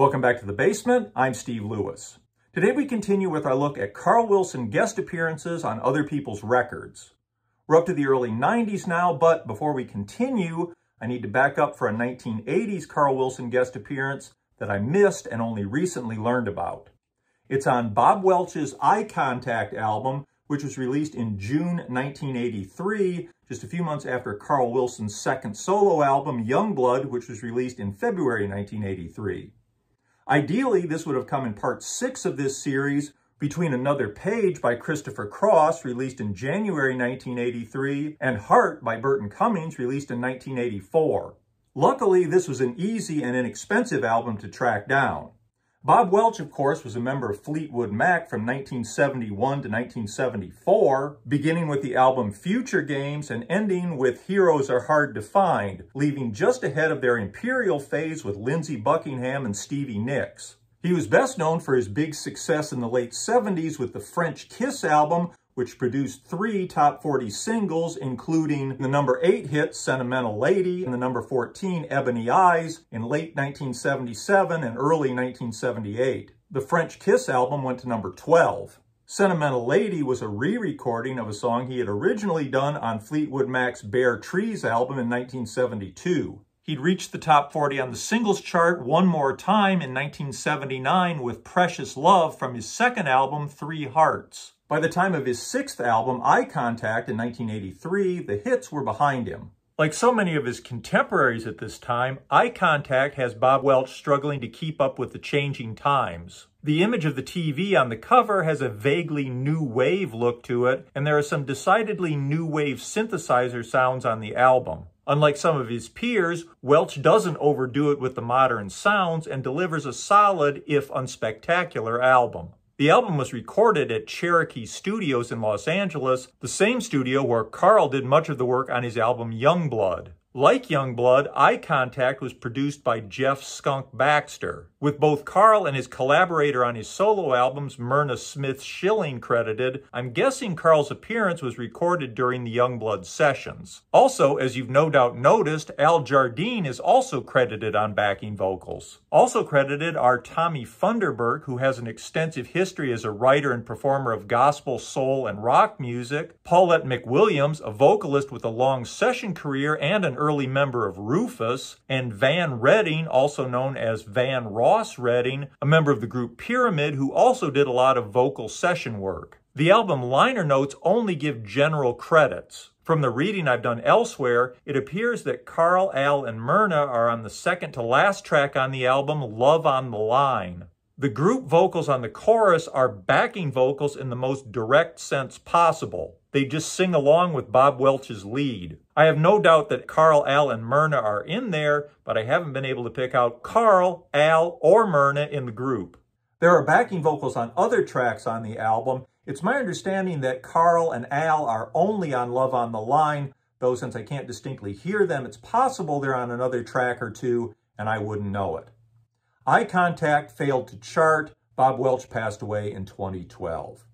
Welcome back to The Basement. I'm Steve Lewis. Today we continue with our look at Carl Wilson guest appearances on other people's records. We're up to the early 90s now, but before we continue, I need to back up for a 1980s Carl Wilson guest appearance that I missed and only recently learned about. It's on Bob Welch's Eye Contact album, which was released in June 1983, just a few months after Carl Wilson's second solo album, Youngblood, which was released in February 1983. Ideally, this would have come in part six of this series, Between Another Page by Christopher Cross, released in January 1983, and Heart by Burton Cummings, released in 1984. Luckily, this was an easy and inexpensive album to track down. Bob Welch, of course, was a member of Fleetwood Mac from 1971 to 1974, beginning with the album Future Games and ending with Heroes Are Hard to Find, leaving just ahead of their Imperial phase with Lindsey Buckingham and Stevie Nicks. He was best known for his big success in the late 70s with the French Kiss album, which produced three top 40 singles, including the number 8 hit Sentimental Lady and the number 14 Ebony Eyes in late 1977 and early 1978. The French Kiss album went to number 12. Sentimental Lady was a re-recording of a song he had originally done on Fleetwood Mac's Bare Trees album in 1972. He'd reached the top 40 on the singles chart one more time in 1979 with Precious Love from his second album, Three Hearts. By the time of his sixth album, Eye Contact, in 1983, the hits were behind him. Like so many of his contemporaries at this time, Eye Contact has Bob Welch struggling to keep up with the changing times. The image of the TV on the cover has a vaguely new wave look to it, and there are some decidedly new wave synthesizer sounds on the album. Unlike some of his peers, Welch doesn't overdo it with the modern sounds and delivers a solid, if unspectacular, album. The album was recorded at Cherokee Studios in Los Angeles, the same studio where Carl did much of the work on his album Youngblood. Like Youngblood, Eye Contact was produced by Jeff Skunk Baxter, with both Carl and his collaborator on his solo albums, Myrna Smith Schilling, credited. I'm guessing Carl's appearance was recorded during the Youngblood sessions. Also, as you've no doubt noticed, Al Jardine is also credited on backing vocals. Also credited are Tommy Funderburk, who has an extensive history as a writer and performer of gospel, soul, and rock music, Paulette McWilliams, a vocalist with a long session career and an early member of Rufus, and Van Redding, also known as Van Ross Redding, a member of the group Pyramid, who also did a lot of vocal session work. The album liner notes only give general credits. From the reading I've done elsewhere, it appears that Carl, Al, and Myrna are on the second to last track on the album, Love on the Line. The group vocals on the chorus are backing vocals in the most direct sense possible. They just sing along with Bob Welch's lead. I have no doubt that Carl, Al, and Myrna are in there, but I haven't been able to pick out Carl, Al, or Myrna in the group. There are backing vocals on other tracks on the album. It's my understanding that Carl and Al are only on Love on the Line, though since I can't distinctly hear them, it's possible they're on another track or two, and I wouldn't know it. Eye Contact failed to chart. Bob Welch passed away in 2012.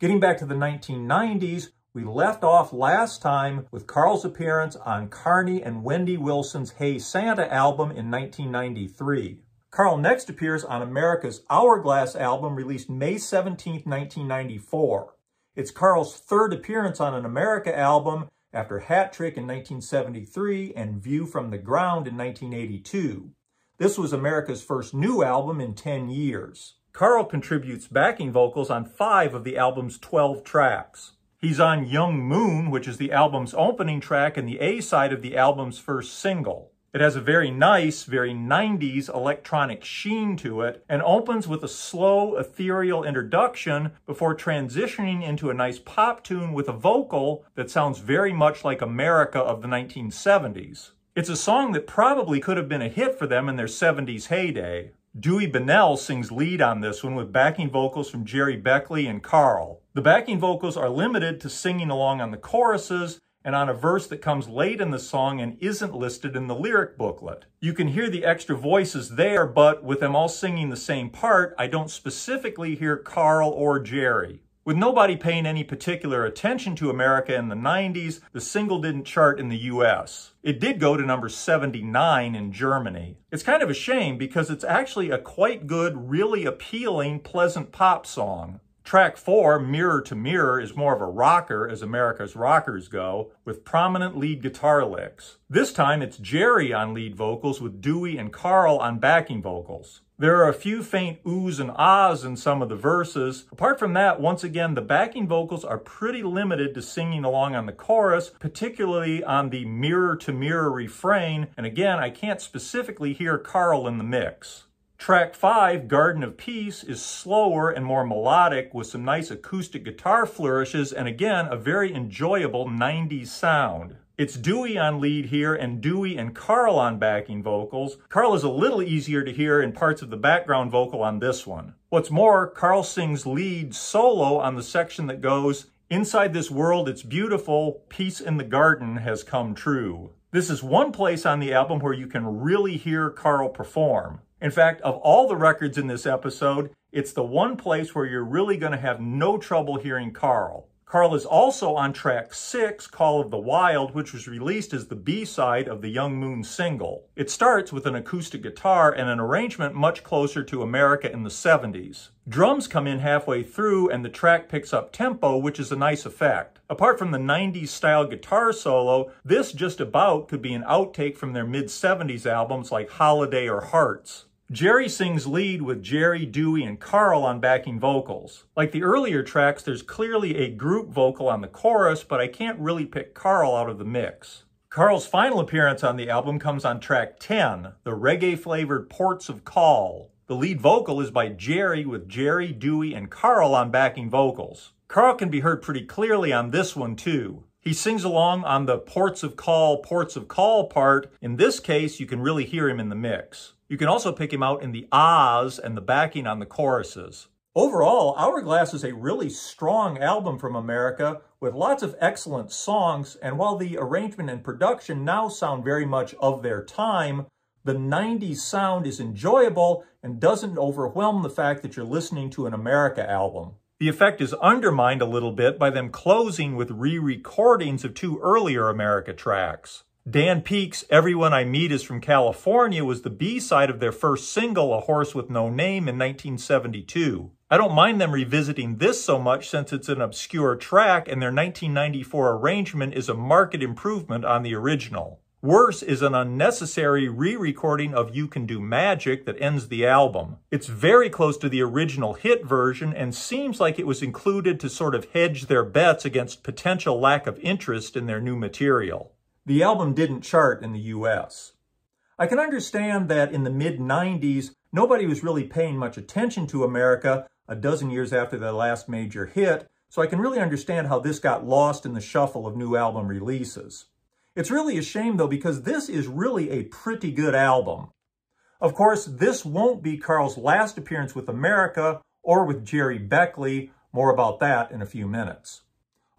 Getting back to the 1990s, we left off last time with Carl's appearance on Carnie and Wendy Wilson's Hey Santa album in 1993. Carl next appears on America's Hourglass album released May 17, 1994. It's Carl's third appearance on an America album after Hat Trick in 1973 and View from the Ground in 1982. This was America's first new album in 10 years. Carl contributes backing vocals on five of the album's 12 tracks. He's on Young Moon, which is the album's opening track and the A side of the album's first single. It has a very nice, very 90s electronic sheen to it and opens with a slow, ethereal introduction before transitioning into a nice pop tune with a vocal that sounds very much like America of the 1970s. It's a song that probably could have been a hit for them in their 70s heyday. Dewey Bunnell sings lead on this one with backing vocals from Gerry Beckley and Carl. The backing vocals are limited to singing along on the choruses and on a verse that comes late in the song and isn't listed in the lyric booklet. You can hear the extra voices there, but with them all singing the same part, I don't specifically hear Carl or Gerry. With nobody paying any particular attention to America in the 90s, the single didn't chart in the US. It did go to number 79 in Germany. It's kind of a shame because it's actually a quite good, really appealing, pleasant pop song. Track 4, Mirror to Mirror, is more of a rocker as America's rockers go, with prominent lead guitar licks. This time it's Gerry on lead vocals with Dewey and Carl on backing vocals. There are a few faint oohs and ahs in some of the verses. Apart from that, once again, the backing vocals are pretty limited to singing along on the chorus, particularly on the mirror to mirror refrain. And again, I can't specifically hear Carl in the mix. Track 5, Garden of Peace, is slower and more melodic with some nice acoustic guitar flourishes and again, a very enjoyable 90s sound. It's Dewey on lead here and Dewey and Carl on backing vocals. Carl is a little easier to hear in parts of the background vocal on this one. What's more, Carl sings lead solo on the section that goes, Inside this world it's beautiful, peace in the garden has come true. This is one place on the album where you can really hear Carl perform. In fact, of all the records in this episode, it's the one place where you're really going to have no trouble hearing Carl. Carl is also on track 6, Call of the Wild, which was released as the B-side of the Young Moon single. It starts with an acoustic guitar and an arrangement much closer to America in the 70s. Drums come in halfway through and the track picks up tempo, which is a nice effect. Apart from the 90s style guitar solo, this just about could be an outtake from their mid-70s albums like Holiday or Hearts. Gerry sings lead with Gerry, Dewey, and Carl on backing vocals. Like the earlier tracks, there's clearly a group vocal on the chorus, but I can't really pick Carl out of the mix. Carl's final appearance on the album comes on track 10, the reggae-flavored Ports of Call. The lead vocal is by Gerry with Gerry, Dewey, and Carl on backing vocals. Carl can be heard pretty clearly on this one too. He sings along on the Ports of Call, Ports of Call part. In this case, you can really hear him in the mix. You can also pick him out in the ahs and the backing on the choruses. Overall, Hourglass is a really strong album from America with lots of excellent songs, and while the arrangement and production now sound very much of their time, the 90s sound is enjoyable and doesn't overwhelm the fact that you're listening to an America album. The effect is undermined a little bit by them closing with re-recordings of two earlier America tracks. Dan Peek's Everyone I Meet is from California was the B-side of their first single, A Horse with No Name, in 1972. I don't mind them revisiting this so much since it's an obscure track and their 1994 arrangement is a marked improvement on the original. Worse is an unnecessary re-recording of You Can Do Magic that ends the album. It's very close to the original hit version and seems like it was included to sort of hedge their bets against potential lack of interest in their new material. The album didn't chart in the US. I can understand that in the mid-90s, nobody was really paying much attention to America a dozen years after their last major hit, so I can really understand how this got lost in the shuffle of new album releases. It's really a shame, though, because this is really a pretty good album. Of course, this won't be Carl's last appearance with America or with Gerry Beckley. More about that in a few minutes.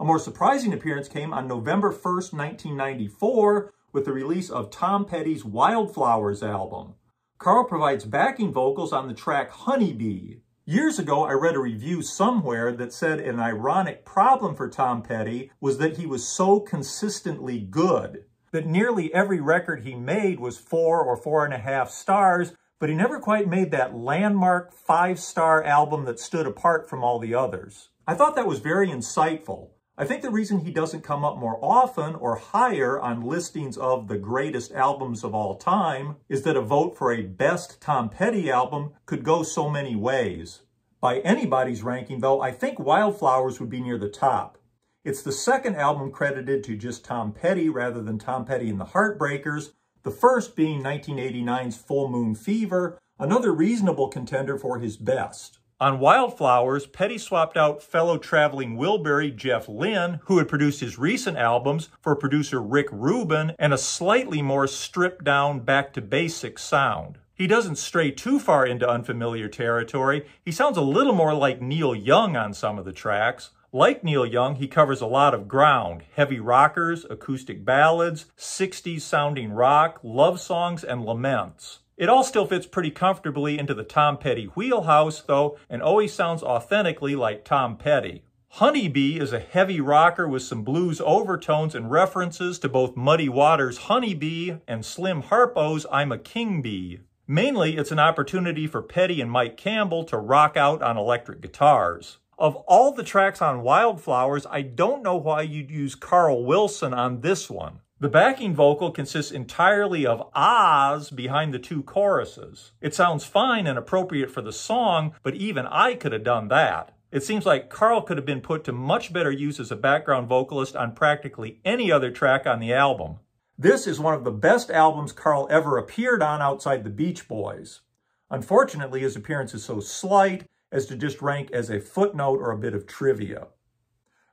A more surprising appearance came on November 1st, 1994, with the release of Tom Petty's Wildflowers album. Carl provides backing vocals on the track Honeybee. Years ago, I read a review somewhere that said an ironic problem for Tom Petty was that he was so consistently good, that nearly every record he made was four or four and a half stars, but he never quite made that landmark five-star album that stood apart from all the others. I thought that was very insightful. I think the reason he doesn't come up more often or higher on listings of the greatest albums of all time is that a vote for a best Tom Petty album could go so many ways. By anybody's ranking, though, I think Wildflowers would be near the top. It's the second album credited to just Tom Petty rather than Tom Petty and the Heartbreakers, the first being 1989's Full Moon Fever, another reasonable contender for his best. On Wildflowers, Petty swapped out fellow traveling Wilbury Jeff Lynne, who had produced his recent albums, for producer Rick Rubin and a slightly more stripped down back to basics sound. He doesn't stray too far into unfamiliar territory. He sounds a little more like Neil Young on some of the tracks. Like Neil Young, he covers a lot of ground. Heavy rockers, acoustic ballads, 60s sounding rock, love songs, and laments. It all still fits pretty comfortably into the Tom Petty wheelhouse, though, and always sounds authentically like Tom Petty. Honeybee is a heavy rocker with some blues overtones and references to both Muddy Waters' Honeybee and Slim Harpo's I'm a King Bee. Mainly, it's an opportunity for Petty and Mike Campbell to rock out on electric guitars. Of all the tracks on Wildflowers, I don't know why you'd use Carl Wilson on this one. The backing vocal consists entirely of ahs behind the two choruses. It sounds fine and appropriate for the song, but even I could have done that. It seems like Carl could have been put to much better use as a background vocalist on practically any other track on the album. This is one of the best albums Carl ever appeared on outside the Beach Boys. Unfortunately, his appearance is so slight as to just rank as a footnote or a bit of trivia.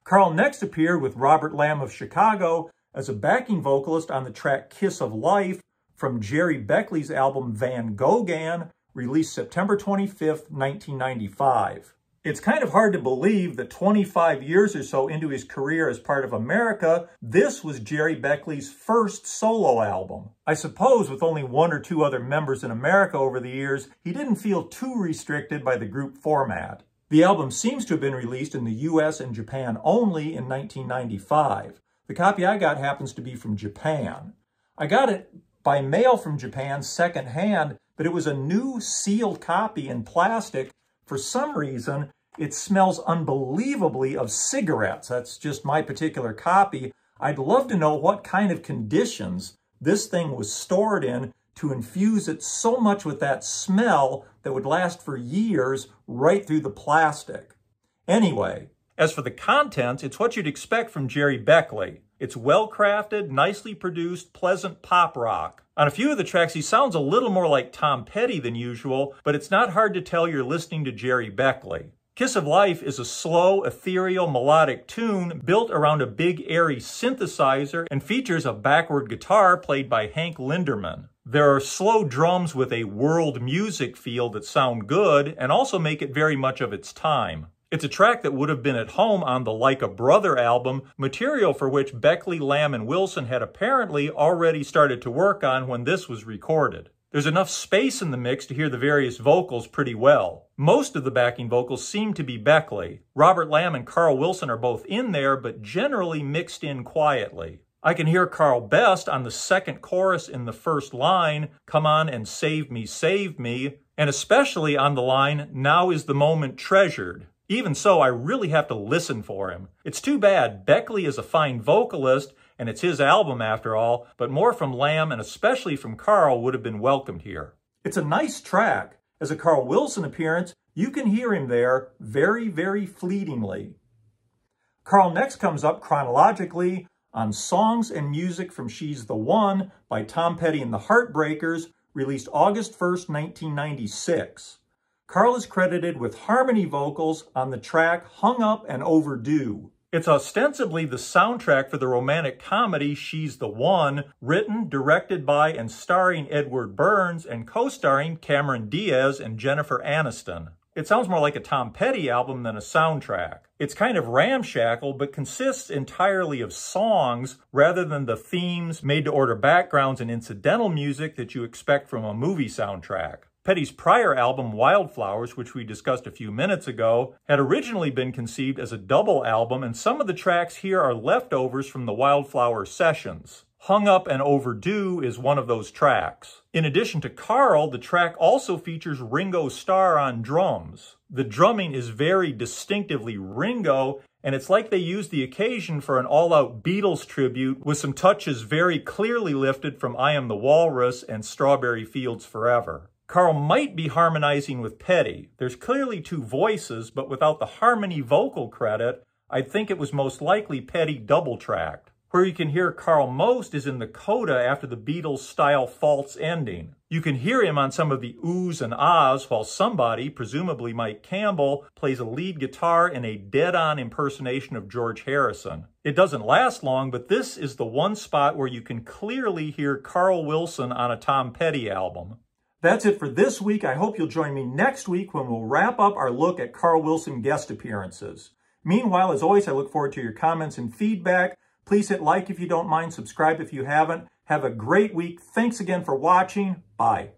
Carl next appeared with Robert Lamm of Chicago as a backing vocalist on the track Kiss of Life from Gerry Beckley's album Van Go Gan, released September 25, 1995. It's kind of hard to believe that 25 years or so into his career as part of America, this was Gerry Beckley's first solo album. I suppose with only one or two other members in America over the years, he didn't feel too restricted by the group format. The album seems to have been released in the US and Japan only in 1995. The copy I got happens to be from Japan. I got it by mail from Japan secondhand, but it was a new sealed copy in plastic. For some reason, it smells unbelievably of cigarettes. That's just my particular copy. I'd love to know what kind of conditions this thing was stored in to infuse it so much with that smell that would last for years right through the plastic. Anyway, as for the contents, it's what you'd expect from Gerry Beckley. It's well-crafted, nicely produced, pleasant pop rock. On a few of the tracks, he sounds a little more like Tom Petty than usual, but it's not hard to tell you're listening to Gerry Beckley. Kiss of Life is a slow, ethereal, melodic tune built around a big, airy synthesizer and features a backward guitar played by Hank Linderman. There are slow drums with a world music feel that sound good and also make it very much of its time. It's a track that would have been at home on the Like a Brother album, material for which Beckley, Lamm, and Wilson had apparently already started to work on when this was recorded. There's enough space in the mix to hear the various vocals pretty well. Most of the backing vocals seem to be Beckley. Robert Lamm and Carl Wilson are both in there, but generally mixed in quietly. I can hear Carl best on the second chorus in the first line, Come on and save me, save me, and especially on the line, Now is the moment treasured. Even so, I really have to listen for him. It's too bad. Beckley is a fine vocalist, and it's his album after all, but more from Lamm and especially from Carl would have been welcomed here. It's a nice track. As a Carl Wilson appearance, you can hear him there very, very fleetingly. Carl next comes up chronologically on Songs and Music from She's the One by Tom Petty and the Heartbreakers, released August 1st, 1996. Carl is credited with harmony vocals on the track Hung Up and Overdue. It's ostensibly the soundtrack for the romantic comedy She's the One, written, directed by, and starring Edward Burns and co-starring Cameron Diaz and Jennifer Aniston. It sounds more like a Tom Petty album than a soundtrack. It's kind of ramshackle, but consists entirely of songs rather than the themes, made-to-order backgrounds, and incidental music that you expect from a movie soundtrack. Petty's prior album, Wildflowers, which we discussed a few minutes ago, had originally been conceived as a double album, and some of the tracks here are leftovers from the Wildflower sessions. Hung Up and Overdue is one of those tracks. In addition to Carl, the track also features Ringo Starr on drums. The drumming is very distinctively Ringo, and it's like they used the occasion for an all-out Beatles tribute with some touches very clearly lifted from I Am the Walrus and Strawberry Fields Forever. Carl might be harmonizing with Petty. There's clearly two voices, but without the harmony vocal credit, I'd think it was most likely Petty double-tracked. Where you can hear Carl most is in the coda after the Beatles-style false ending. You can hear him on some of the oohs and ahs while somebody, presumably Mike Campbell, plays a lead guitar in a dead-on impersonation of George Harrison. It doesn't last long, but this is the one spot where you can clearly hear Carl Wilson on a Tom Petty album. That's it for this week. I hope you'll join me next week when we'll wrap up our look at Carl Wilson guest appearances. Meanwhile, as always, I look forward to your comments and feedback. Please hit like if you don't mind, subscribe if you haven't. Have a great week. Thanks again for watching. Bye.